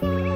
far